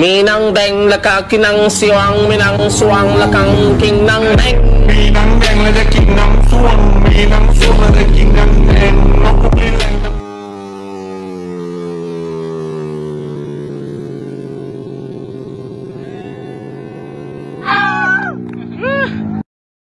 มีนางแดงและวก็กินนางสวงมีนางสวงและกางกินนางแดงมีนังแดงและวจะกินนังสวงมีนัง